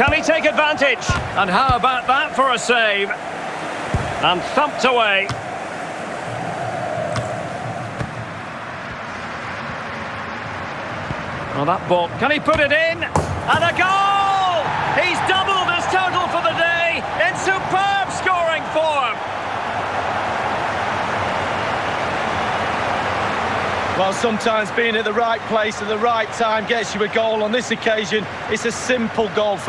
Can he take advantage? And how about that for a save? And thumped away. Well, that ball, can he put it in? And a goal! He's doubled his total for the day in superb scoring form. Well, sometimes being at the right place at the right time gets you a goal. On this occasion, it's a simple goal for.